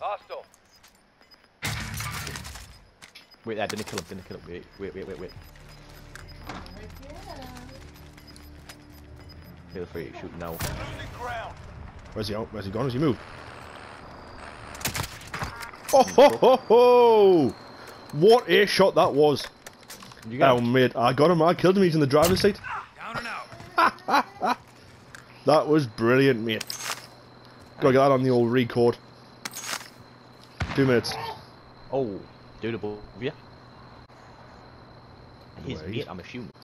Hostile. Wait there, didn't kill him, didn't kill him. Wait, wait, wait, wait, wait. Feel free to shoot now. Where's he out? Where's he gone? Has he moved? Oh ho ho ho! What a shot that was! You get Oh him? mate, I got him. I killed him. He's in the driver's seat. Down and out. That was brilliant, mate. Gotta get that on the old record. Two minutes. Oh, doable, yeah. His mate, I'm assuming.